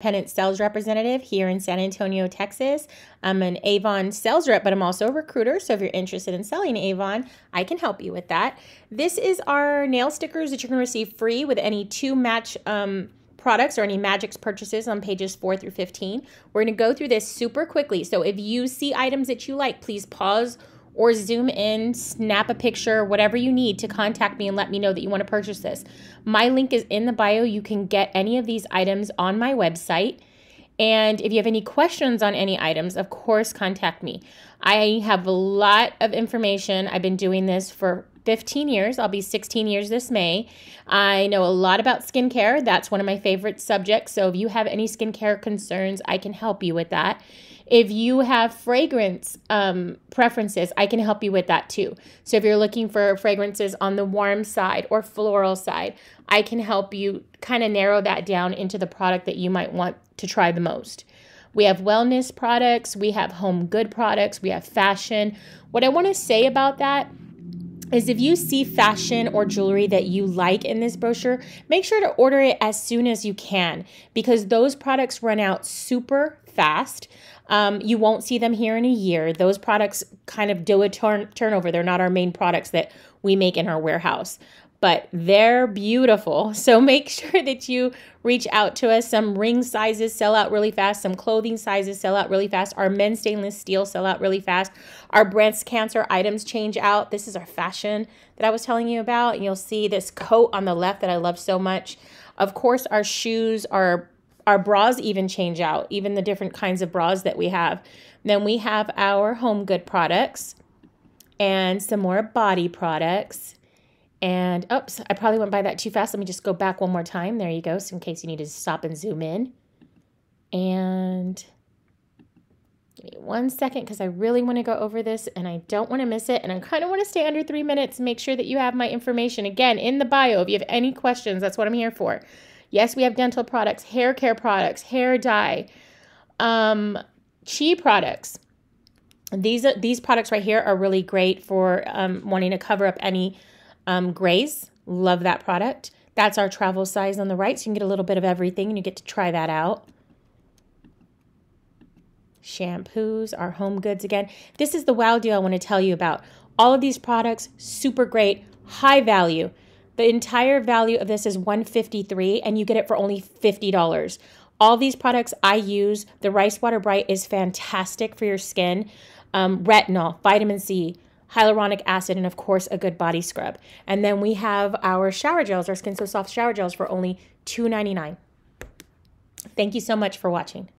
independent sales representative here in San Antonio, Texas. I'm an Avon sales rep, but I'm also a recruiter. So if you're interested in selling Avon, I can help you with that. This is our nail stickers that you're going to receive free with any two match um, products or any Magix purchases on pages 4 through 15. We're going to go through this super quickly. So if you see items that you like, please pause or zoom in, snap a picture, whatever you need to contact me and let me know that you want to purchase this. My link is in the bio. You can get any of these items on my website. And if you have any questions on any items, of course, contact me. I have a lot of information. I've been doing this for 15 years. I'll be 16 years this May. I know a lot about skincare. That's one of my favorite subjects. So if you have any skincare concerns, I can help you with that. If you have fragrance um, preferences, I can help you with that too. So if you're looking for fragrances on the warm side or floral side, I can help you kind of narrow that down into the product that you might want to try the most. We have wellness products, we have home good products, we have fashion. What I want to say about that is if you see fashion or jewelry that you like in this brochure, make sure to order it as soon as you can because those products run out super fast. Um, you won't see them here in a year. Those products kind of do a turn- turnover. They're not our main products that we make in our warehouse, but they're beautiful. So make sure that you reach out to us. Some ring sizes sell out really fast, some clothing sizes sell out really fast. Our men's stainless steel sell out really fast. Our breast cancer items change out. This is our fashion that I was telling you about. And you'll see this coat on the left that I love so much. Of course, our shoes, our our bras even change out, even the different kinds of bras that we have. Then we have our home good products and some more body products. And oops, I probably went by that too fast. Let me just go back one more time. There you go, so in case you need to stop and zoom in. And give me one second because I really want to go over this and I don't want to miss it. And I kind of want to stay under three minutes make sure that you have my information. Again, in the bio, if you have any questions, that's what I'm here for. Yes, we have dental products, hair care products, hair dye, um, chi products. These are these products right here are really great for um, wanting to cover up any um, grays. Love that product. That's our travel size on the right, so you can get a little bit of everything and you get to try that out. Shampoos, our home goods again. This is the wow deal I want to tell you about. All of these products, super great, high value. The entire value of this is 153 and you get it for only $50. All these products I use, the Rice Water Bright is fantastic for your skin. Um, retinol, vitamin C, hyaluronic acid, and of course a good body scrub. And then we have our shower gels, our Skin So Soft shower gels for only $2.99. Thank you so much for watching.